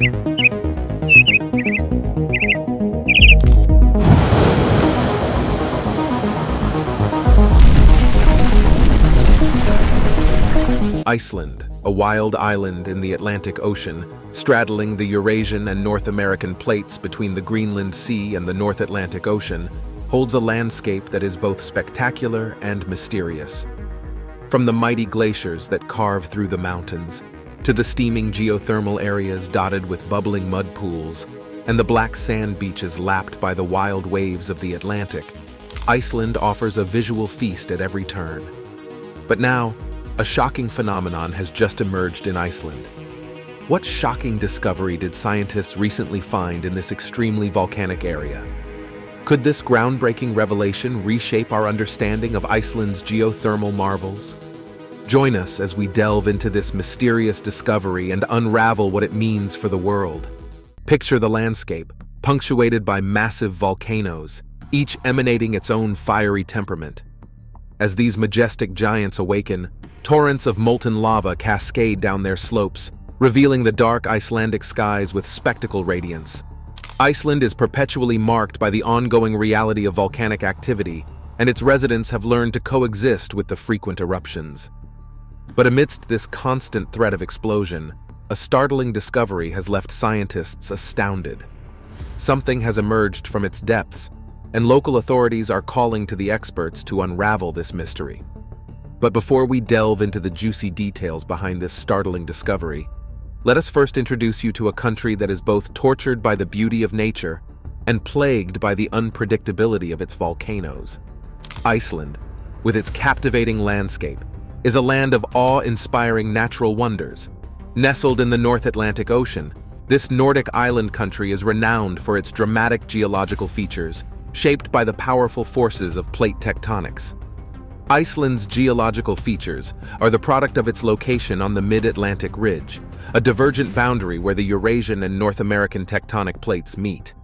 Iceland, a wild island in the Atlantic Ocean, straddling the Eurasian and North American plates between the Greenland Sea and the North Atlantic Ocean, holds a landscape that is both spectacular and mysterious. From the mighty glaciers that carve through the mountains, to the steaming geothermal areas dotted with bubbling mud pools, and the black sand beaches lapped by the wild waves of the Atlantic, Iceland offers a visual feast at every turn. But now, a shocking phenomenon has just emerged in Iceland. What shocking discovery did scientists recently find in this extremely volcanic area? Could this groundbreaking revelation reshape our understanding of Iceland's geothermal marvels? Join us as we delve into this mysterious discovery and unravel what it means for the world. Picture the landscape, punctuated by massive volcanoes, each emanating its own fiery temperament. As these majestic giants awaken, Torrents of molten lava cascade down their slopes, revealing the dark Icelandic skies with spectacle radiance. Iceland is perpetually marked by the ongoing reality of volcanic activity, and its residents have learned to coexist with the frequent eruptions. But amidst this constant threat of explosion, a startling discovery has left scientists astounded. Something has emerged from its depths, and local authorities are calling to the experts to unravel this mystery. But before we delve into the juicy details behind this startling discovery, let us first introduce you to a country that is both tortured by the beauty of nature and plagued by the unpredictability of its volcanoes. Iceland, with its captivating landscape, is a land of awe-inspiring natural wonders. Nestled in the North Atlantic Ocean, this Nordic island country is renowned for its dramatic geological features, shaped by the powerful forces of plate tectonics. Iceland's geological features are the product of its location on the mid-Atlantic ridge, a divergent boundary where the Eurasian and North American tectonic plates meet.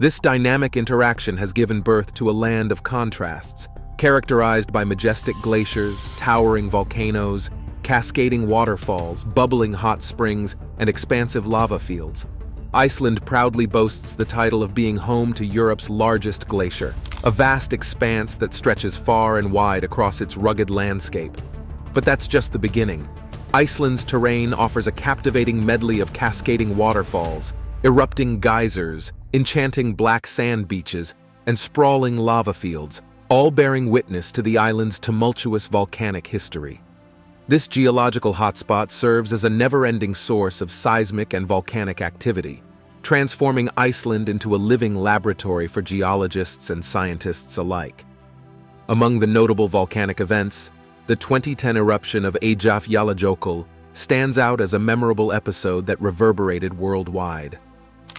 This dynamic interaction has given birth to a land of contrasts, characterized by majestic glaciers, towering volcanoes, cascading waterfalls, bubbling hot springs, and expansive lava fields. Iceland proudly boasts the title of being home to Europe's largest glacier, a vast expanse that stretches far and wide across its rugged landscape. But that's just the beginning. Iceland's terrain offers a captivating medley of cascading waterfalls, erupting geysers, enchanting black sand beaches, and sprawling lava fields, all bearing witness to the island's tumultuous volcanic history. This geological hotspot serves as a never-ending source of seismic and volcanic activity, transforming Iceland into a living laboratory for geologists and scientists alike. Among the notable volcanic events, the 2010 eruption of Eyjafjallajökull stands out as a memorable episode that reverberated worldwide.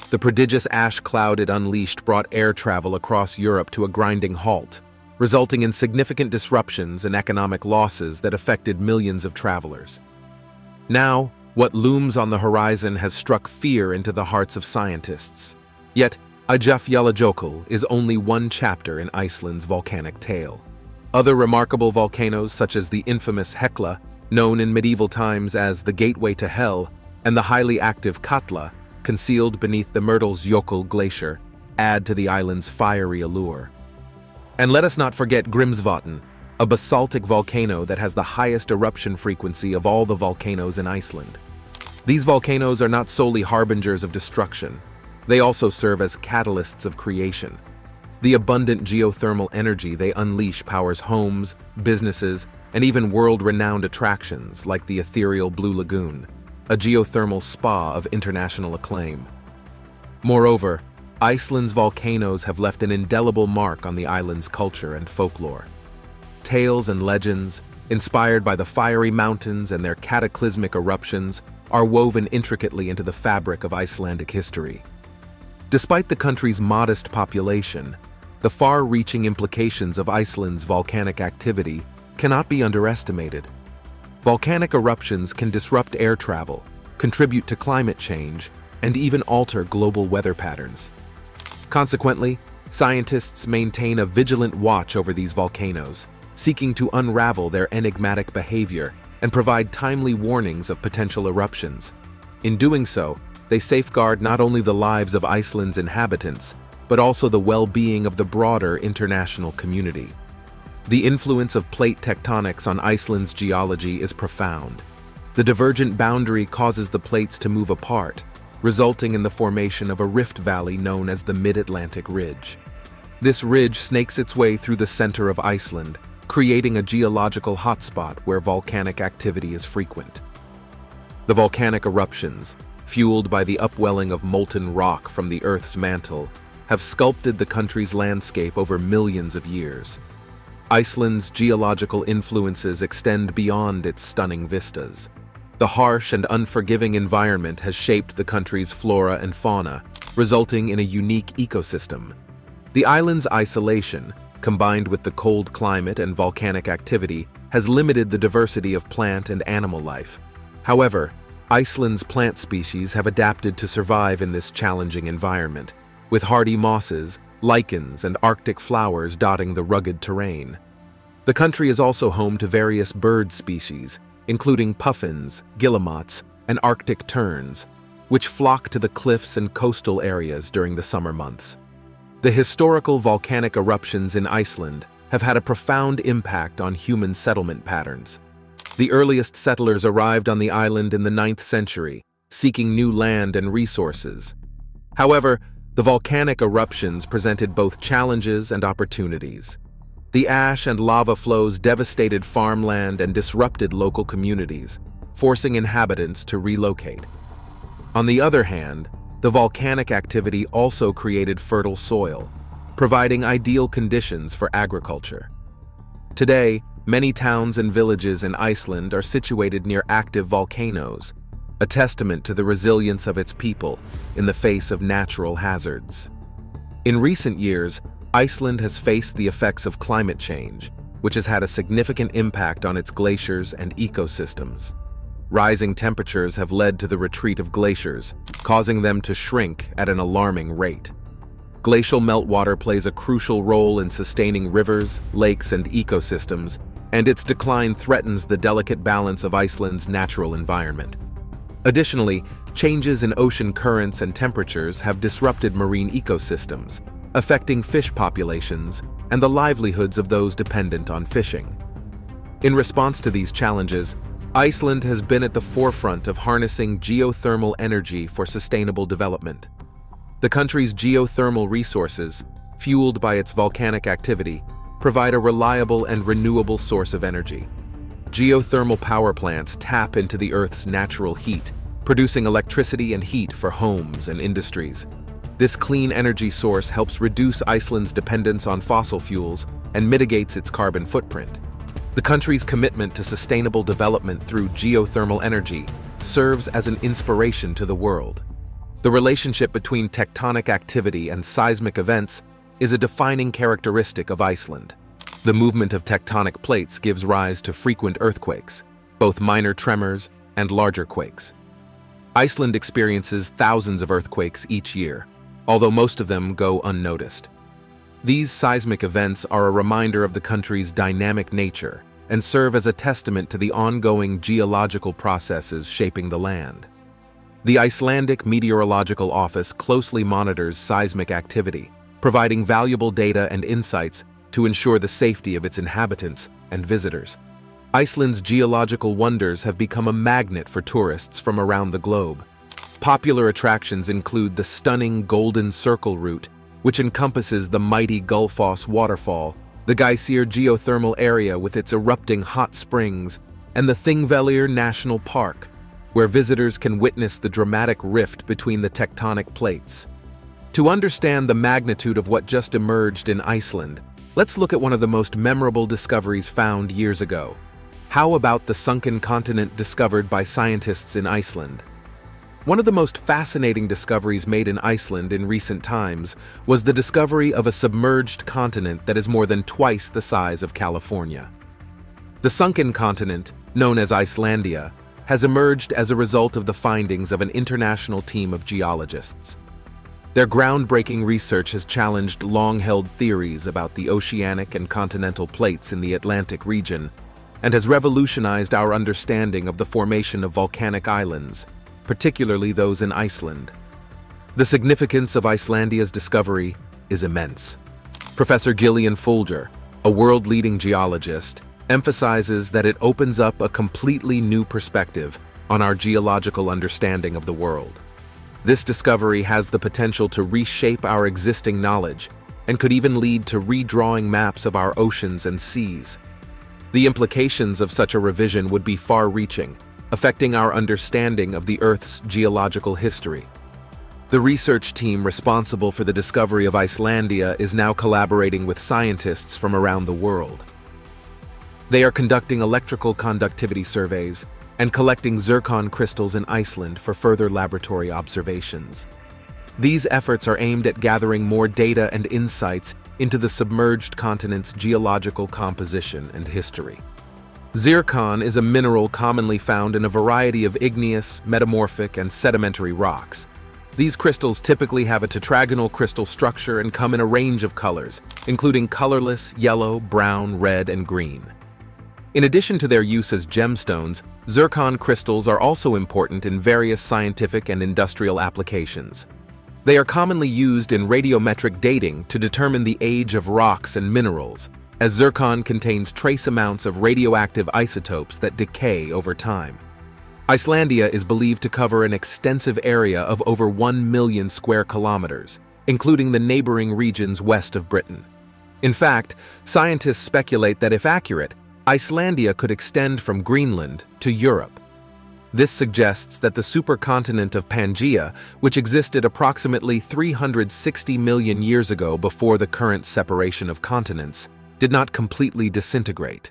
The prodigious ash cloud it unleashed brought air travel across Europe to a grinding halt, resulting in significant disruptions and economic losses that affected millions of travelers. Now, what looms on the horizon has struck fear into the hearts of scientists. Yet, Eyjafjallajökull is only one chapter in Iceland's volcanic tale. Other remarkable volcanoes such as the infamous Hekla, known in medieval times as the Gateway to Hell, and the highly active Katla, concealed beneath the Mýrdalsjökull glacier, add to the island's fiery allure. And let us not forget Grímsvötn, a basaltic volcano that has the highest eruption frequency of all the volcanoes in Iceland. These volcanoes are not solely harbingers of destruction, they also serve as catalysts of creation. The abundant geothermal energy they unleash powers homes, businesses, and even world-renowned attractions like the ethereal Blue Lagoon, a geothermal spa of international acclaim. Moreover, Iceland's volcanoes have left an indelible mark on the island's culture and folklore. Tales and legends, inspired by the fiery mountains and their cataclysmic eruptions, are woven intricately into the fabric of Icelandic history. Despite the country's modest population, the far-reaching implications of Iceland's volcanic activity cannot be underestimated. Volcanic eruptions can disrupt air travel, contribute to climate change, and even alter global weather patterns. Consequently, scientists maintain a vigilant watch over these volcanoes, seeking to unravel their enigmatic behavior and provide timely warnings of potential eruptions. In doing so, they safeguard not only the lives of Iceland's inhabitants, but also the well-being of the broader international community. The influence of plate tectonics on Iceland's geology is profound. The divergent boundary causes the plates to move apart, resulting in the formation of a rift valley known as the Mid-Atlantic Ridge. This ridge snakes its way through the center of Iceland, creating a geological hotspot where volcanic activity is frequent. The volcanic eruptions, fueled by the upwelling of molten rock from the Earth's mantle, have sculpted the country's landscape over millions of years. Iceland's geological influences extend beyond its stunning vistas. The harsh and unforgiving environment has shaped the country's flora and fauna, resulting in a unique ecosystem. The island's isolation, combined with the cold climate and volcanic activity, has limited the diversity of plant and animal life. However, Iceland's plant species have adapted to survive in this challenging environment, with hardy mosses, lichens, and arctic flowers dotting the rugged terrain. The country is also home to various bird species, including puffins, guillemots, and arctic terns, which flock to the cliffs and coastal areas during the summer months. The historical volcanic eruptions in Iceland have had a profound impact on human settlement patterns. The earliest settlers arrived on the island in the 9th century, seeking new land and resources. However, the volcanic eruptions presented both challenges and opportunities. The ash and lava flows devastated farmland and disrupted local communities, forcing inhabitants to relocate. On the other hand, the volcanic activity also created fertile soil, providing ideal conditions for agriculture. Today, many towns and villages in Iceland are situated near active volcanoes, a testament to the resilience of its people in the face of natural hazards. In recent years, Iceland has faced the effects of climate change, which has had a significant impact on its glaciers and ecosystems. Rising temperatures have led to the retreat of glaciers, causing them to shrink at an alarming rate. Glacial meltwater plays a crucial role in sustaining rivers, lakes, and ecosystems, and its decline threatens the delicate balance of Iceland's natural environment. Additionally, changes in ocean currents and temperatures have disrupted marine ecosystems, affecting fish populations and the livelihoods of those dependent on fishing. In response to these challenges, Iceland has been at the forefront of harnessing geothermal energy for sustainable development. The country's geothermal resources, fueled by its volcanic activity, provide a reliable and renewable source of energy. Geothermal power plants tap into the Earth's natural heat, producing electricity and heat for homes and industries. This clean energy source helps reduce Iceland's dependence on fossil fuels and mitigates its carbon footprint. The country's commitment to sustainable development through geothermal energy serves as an inspiration to the world. The relationship between tectonic activity and seismic events is a defining characteristic of Iceland. The movement of tectonic plates gives rise to frequent earthquakes, both minor tremors and larger quakes. Iceland experiences thousands of earthquakes each year, although most of them go unnoticed. These seismic events are a reminder of the country's dynamic nature and serve as a testament to the ongoing geological processes shaping the land. The Icelandic Meteorological Office closely monitors seismic activity, providing valuable data and insights to ensure the safety of its inhabitants and visitors. Iceland's geological wonders have become a magnet for tourists from around the globe, Popular attractions include the stunning Golden Circle route, which encompasses the mighty Gullfoss waterfall, the Geysir geothermal area with its erupting hot springs, and the Thingvellir National Park, where visitors can witness the dramatic rift between the tectonic plates. To understand the magnitude of what just emerged in Iceland, let's look at one of the most memorable discoveries found years ago. How about the sunken continent discovered by scientists in Iceland? One of the most fascinating discoveries made in Iceland in recent times was the discovery of a submerged continent that is more than twice the size of California. The sunken continent, known as Icelandia, has emerged as a result of the findings of an international team of geologists. Their groundbreaking research has challenged long-held theories about the oceanic and continental plates in the Atlantic region and has revolutionized our understanding of the formation of volcanic islands, particularly those in Iceland. The significance of Icelandia's discovery is immense. Professor Gillian Foulger, a world-leading geologist, emphasizes that it opens up a completely new perspective on our geological understanding of the world. This discovery has the potential to reshape our existing knowledge and could even lead to redrawing maps of our oceans and seas. The implications of such a revision would be far-reaching, affecting our understanding of the Earth's geological history. The research team responsible for the discovery of Icelandia is now collaborating with scientists from around the world. They are conducting electrical conductivity surveys and collecting zircon crystals in Iceland for further laboratory observations. These efforts are aimed at gathering more data and insights into the submerged continent's geological composition and history. Zircon is a mineral commonly found in a variety of igneous, metamorphic, and sedimentary rocks. These crystals typically have a tetragonal crystal structure and come in a range of colors, including colorless, yellow, brown, red, and green. In addition to their use as gemstones, zircon crystals are also important in various scientific and industrial applications. They are commonly used in radiometric dating to determine the age of rocks and minerals, as zircon contains trace amounts of radioactive isotopes that decay over time. Icelandia is believed to cover an extensive area of over 1 million square kilometers, including the neighboring regions west of Britain. In fact, scientists speculate that if accurate, Icelandia could extend from Greenland to Europe. This suggests that the supercontinent of Pangaea, which existed approximately 360 million years ago before the current separation of continents, did not completely disintegrate.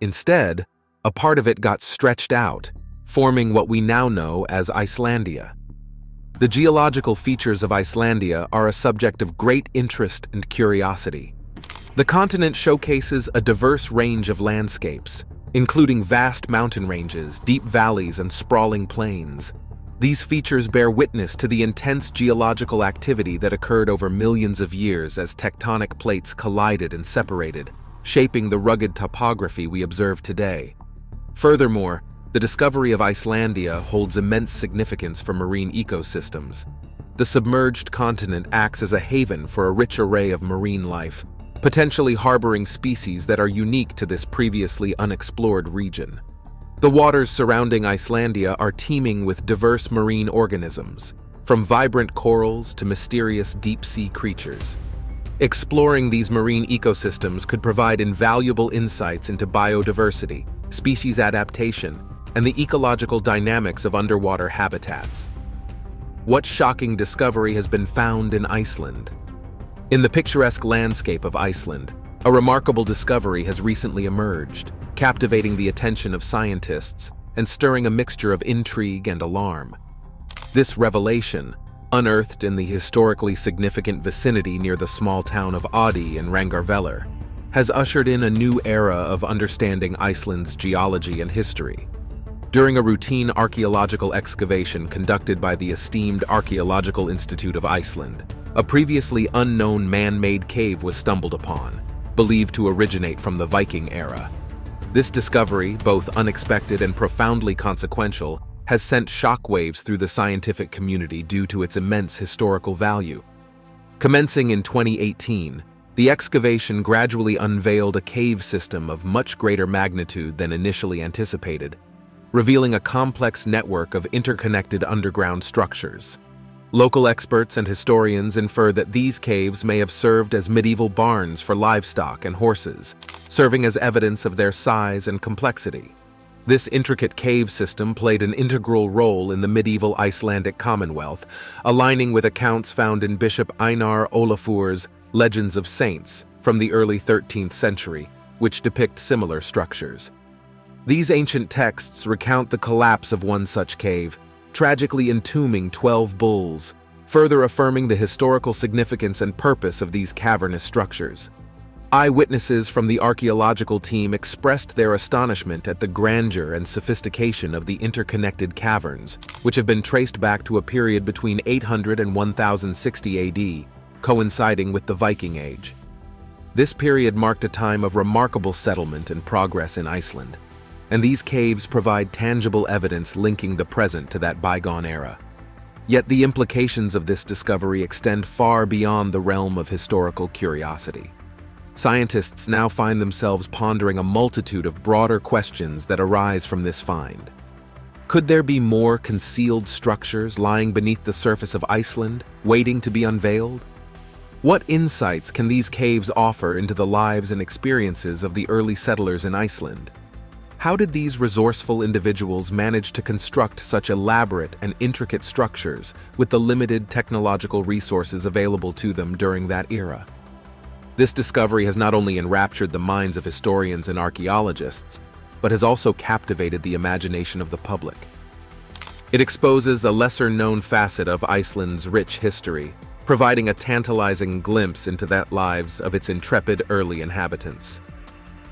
Instead, a part of it got stretched out, forming what we now know as Icelandia. The geological features of Icelandia are a subject of great interest and curiosity. The continent showcases a diverse range of landscapes, including vast mountain ranges, deep valleys, and sprawling plains. These features bear witness to the intense geological activity that occurred over millions of years as tectonic plates collided and separated, shaping the rugged topography we observe today. Furthermore, the discovery of Icelandia holds immense significance for marine ecosystems. The submerged continent acts as a haven for a rich array of marine life, potentially harboring species that are unique to this previously unexplored region. The waters surrounding Icelandia are teeming with diverse marine organisms, from vibrant corals to mysterious deep-sea creatures. Exploring these marine ecosystems could provide invaluable insights into biodiversity, species adaptation, and the ecological dynamics of underwater habitats. What shocking discovery has been found in Iceland? In the picturesque landscape of Iceland, a remarkable discovery has recently emerged, captivating the attention of scientists and stirring a mixture of intrigue and alarm. This revelation, unearthed in the historically significant vicinity near the small town of Oddi in Rangárvellir, has ushered in a new era of understanding Iceland's geology and history. During a routine archaeological excavation conducted by the esteemed Archaeological Institute of Iceland, a previously unknown man-made cave was stumbled upon, believed to originate from the Viking era. This discovery, both unexpected and profoundly consequential, has sent shockwaves through the scientific community due to its immense historical value. Commencing in 2018, the excavation gradually unveiled a cave system of much greater magnitude than initially anticipated, revealing a complex network of interconnected underground structures. Local experts and historians infer that these caves may have served as medieval barns for livestock and horses, serving as evidence of their size and complexity. This intricate cave system played an integral role in the medieval Icelandic Commonwealth, aligning with accounts found in Bishop Einar Olafur's Legends of Saints from the early 13th century, which depict similar structures. These ancient texts recount the collapse of one such cave, tragically entombing 12 bulls, further affirming the historical significance and purpose of these cavernous structures. Eyewitnesses from the archaeological team expressed their astonishment at the grandeur and sophistication of the interconnected caverns, which have been traced back to a period between 800 and 1060 AD, coinciding with the Viking Age. This period marked a time of remarkable settlement and progress in Iceland. and these caves provide tangible evidence linking the present to that bygone era. Yet the implications of this discovery extend far beyond the realm of historical curiosity. Scientists now find themselves pondering a multitude of broader questions that arise from this find. Could there be more concealed structures lying beneath the surface of Iceland, waiting to be unveiled? What insights can these caves offer into the lives and experiences of the early settlers in Iceland? How did these resourceful individuals manage to construct such elaborate and intricate structures with the limited technological resources available to them during that era? This discovery has not only enraptured the minds of historians and archaeologists, but has also captivated the imagination of the public. It exposes a lesser-known facet of Iceland's rich history, providing a tantalizing glimpse into that lives of its intrepid early inhabitants.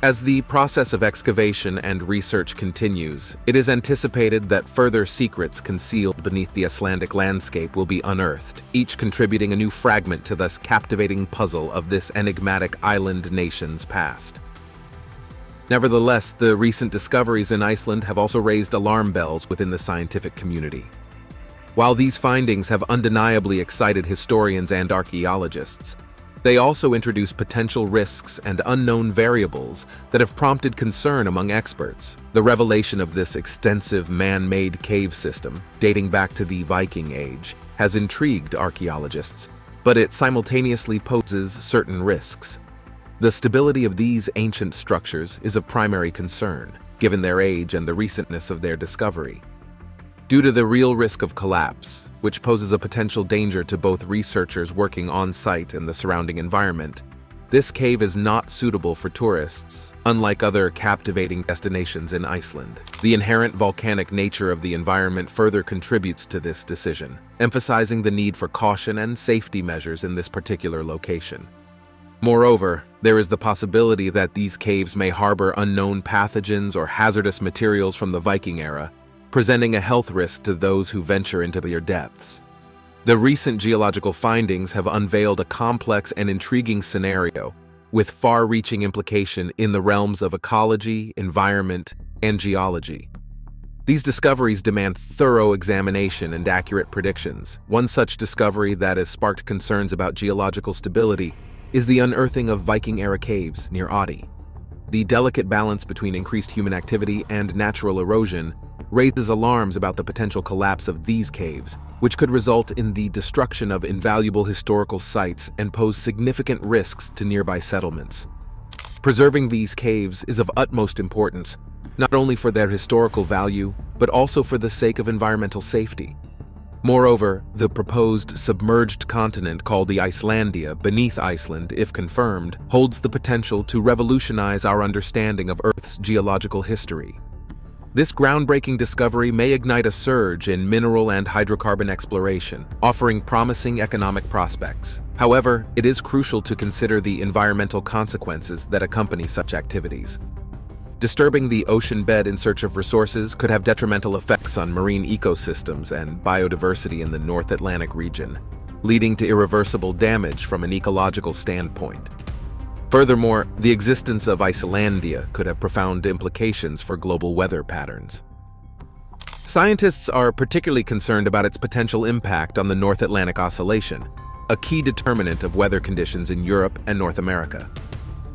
As the process of excavation and research continues, it is anticipated that further secrets concealed beneath the Icelandic landscape will be unearthed, each contributing a new fragment to this captivating puzzle of this enigmatic island nation's past. Nevertheless, the recent discoveries in Iceland have also raised alarm bells within the scientific community. While these findings have undeniably excited historians and archaeologists, they also introduce potential risks and unknown variables that have prompted concern among experts. The revelation of this extensive man-made cave system, dating back to the Viking Age, has intrigued archaeologists, but it simultaneously poses certain risks. The stability of these ancient structures is of primary concern, given their age and the recentness of their discovery. Due to the real risk of collapse, which poses a potential danger to both researchers working on site and the surrounding environment, this cave is not suitable for tourists, unlike other captivating destinations in Iceland. The inherent volcanic nature of the environment further contributes to this decision, emphasizing the need for caution and safety measures in this particular location. Moreover, there is the possibility that these caves may harbor unknown pathogens or hazardous materials from the Viking era, presenting a health risk to those who venture into their depths. The recent geological findings have unveiled a complex and intriguing scenario with far-reaching implication in the realms of ecology, environment, and geology. These discoveries demand thorough examination and accurate predictions. One such discovery that has sparked concerns about geological stability is the unearthing of Viking-era caves near Oddi. The delicate balance between increased human activity and natural erosion raises alarms about the potential collapse of these caves, which could result in the destruction of invaluable historical sites and pose significant risks to nearby settlements. Preserving these caves is of utmost importance, not only for their historical value, but also for the sake of environmental safety. Moreover, the proposed submerged continent called the Icelandia beneath Iceland, if confirmed, holds the potential to revolutionize our understanding of Earth's geological history. This groundbreaking discovery may ignite a surge in mineral and hydrocarbon exploration, offering promising economic prospects. However, it is crucial to consider the environmental consequences that accompany such activities. Disturbing the ocean bed in search of resources could have detrimental effects on marine ecosystems and biodiversity in the North Atlantic region, leading to irreversible damage from an ecological standpoint. Furthermore, the existence of Icelandia could have profound implications for global weather patterns. Scientists are particularly concerned about its potential impact on the North Atlantic Oscillation, a key determinant of weather conditions in Europe and North America.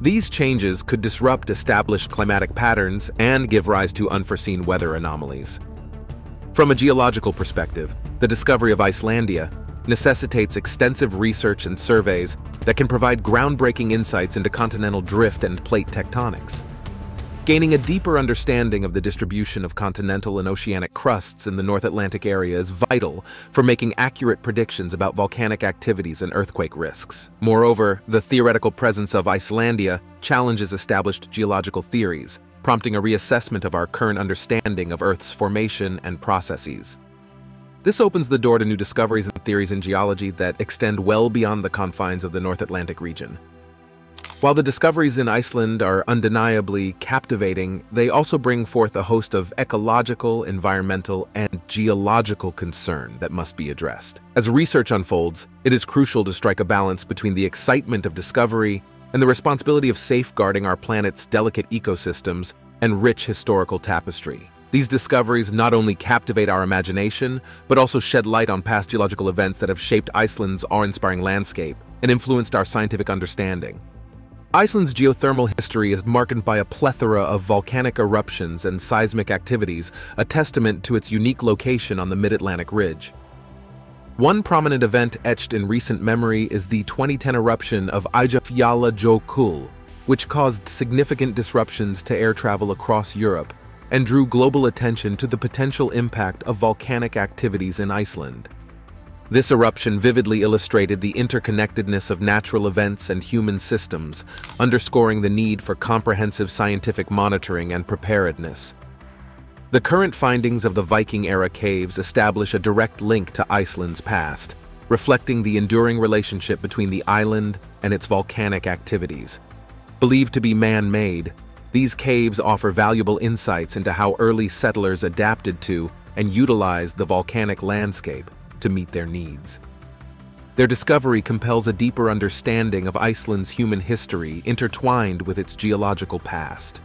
These changes could disrupt established climatic patterns and give rise to unforeseen weather anomalies. From a geological perspective, the discovery of Icelandia necessitates extensive research and surveys that can provide groundbreaking insights into continental drift and plate tectonics. Gaining a deeper understanding of the distribution of continental and oceanic crusts in the North Atlantic area is vital for making accurate predictions about volcanic activities and earthquake risks. Moreover, the theoretical presence of Icelandia challenges established geological theories, prompting a reassessment of our current understanding of Earth's formation and processes. This opens the door to new discoveries and theories in geology that extend well beyond the confines of the North Atlantic region. While the discoveries in Iceland are undeniably captivating, they also bring forth a host of ecological, environmental, and geological concern that must be addressed. As research unfolds, it is crucial to strike a balance between the excitement of discovery and the responsibility of safeguarding our planet's delicate ecosystems and rich historical tapestry. These discoveries not only captivate our imagination, but also shed light on past geological events that have shaped Iceland's awe-inspiring landscape and influenced our scientific understanding. Iceland's geothermal history is marked by a plethora of volcanic eruptions and seismic activities, a testament to its unique location on the mid-Atlantic ridge. One prominent event etched in recent memory is the 2010 eruption of Eyjafjallajökull, which caused significant disruptions to air travel across Europe and drew global attention to the potential impact of volcanic activities in Iceland. This eruption vividly illustrated the interconnectedness of natural events and human systems, underscoring the need for comprehensive scientific monitoring and preparedness. The current findings of the Viking-era caves establish a direct link to Iceland's past, reflecting the enduring relationship between the island and its volcanic activities. Believed to be man-made, these caves offer valuable insights into how early settlers adapted to and utilized the volcanic landscape to meet their needs. Their discovery compels a deeper understanding of Iceland's human history intertwined with its geological past.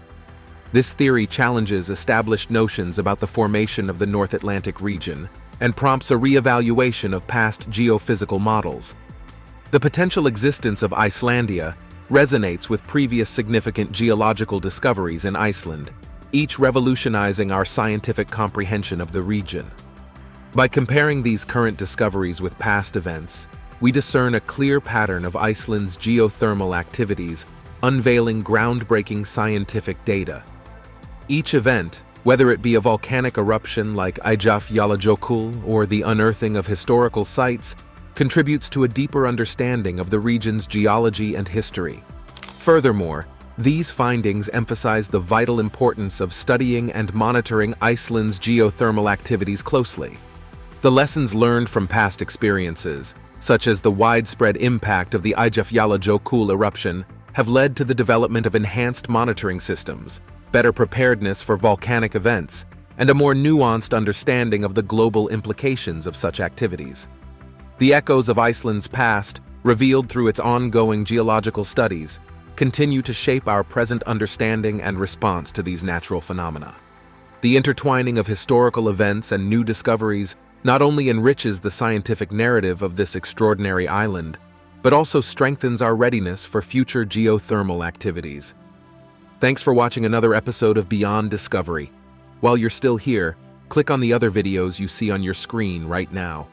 This theory challenges established notions about the formation of the North Atlantic region and prompts a re-evaluation of past geophysical models. The potential existence of Icelandia resonates with previous significant geological discoveries in Iceland, each revolutionizing our scientific comprehension of the region. By comparing these current discoveries with past events, we discern a clear pattern of Iceland's geothermal activities, unveiling groundbreaking scientific data. Each event, whether it be a volcanic eruption like Eyjafjallajökull or the unearthing of historical sites, contributes to a deeper understanding of the region's geology and history. Furthermore, these findings emphasize the vital importance of studying and monitoring Iceland's geothermal activities closely. The lessons learned from past experiences, such as the widespread impact of the Eyjafjallajökull eruption, have led to the development of enhanced monitoring systems, better preparedness for volcanic events, and a more nuanced understanding of the global implications of such activities. The echoes of Iceland's past, revealed through its ongoing geological studies, continue to shape our present understanding and response to these natural phenomena. The intertwining of historical events and new discoveries not only enriches the scientific narrative of this extraordinary island, but also strengthens our readiness for future geothermal activities. Thanks for watching another episode of Beyond Discovery. While you're still here, click on the other videos you see on your screen right now.